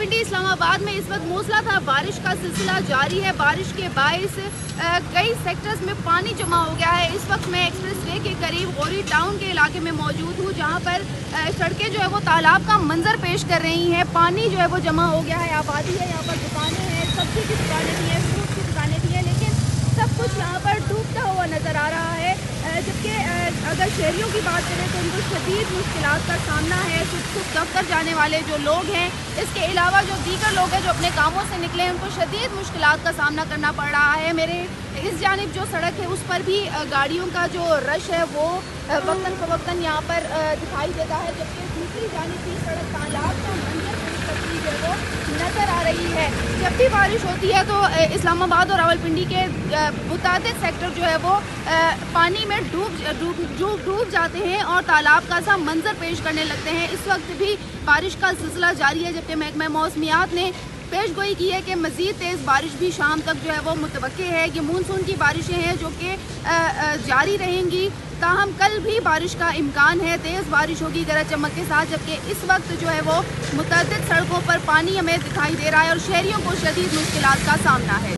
इस्लामाबाद में इस वक्त मूसलाधार बारिश का सिलसिला जारी है। बारिश के बायस कई सेक्टर्स में पानी जमा हो गया है। इस वक्त मैं एक्सप्रेस वे के करीब गौरी टाउन के इलाके में मौजूद हूँ, जहाँ पर सड़कें जो है वो तालाब का मंजर पेश कर रही हैं। पानी जो है वो जमा हो गया है। आबादी है, यहाँ पर दुकानें हैं, सब्ज़ी की दुकानें भी हैं फ्रूट की दुकानें भी हैं लेकिन सब कुछ यहाँ पर डूबता हुआ नज़र आ रहा है जबकि अगर शहरीों की बात करें तो उनको शदीद मुश्किल का सामना है, खुद खुद दफ्तर जाने वाले जो लोग हैं, इसके अलावा जो दीगर लोग हैं जो अपने कामों से निकले हैं, उनको शदीद मुश्किल का सामना करना पड़ रहा है। मेरे इस जानब जो सड़क है, उस पर भी गाड़ियों का जो रश है, वो वक्ता फ़वक्ता यहाँ पर दिखाई देता है, जबकि दूसरी जानब की सड़क तालाब का मंजर जो है वो नज़र आ रही है। जब भी बारिश होती है तो इस्लामाबाद और रावलपिंडी के मुताद सेक्टर जो है वो पानी में डूब डूब डूब जाते हैं और तालाब का सा मंजर पेश करने लगते हैं। इस वक्त भी बारिश का सिलसिला जारी है। जबकि महकमा मौसमियात ने पेश गोई की है कि मज़ीद तेज़ बारिश भी शाम तक जो है वो मुतव है। ये मानसून की बारिशें हैं जो कि जारी रहेंगी। ताहम कल भी बारिश का इम्कान है। तेज़ बारिश होगी गरज चमक के साथ, जबकि इस वक्त जो है वो मुतद सड़कों पर पानी हमें दिखाई दे रहा है और शहरीों को शदीद मुश्किल का सामना है।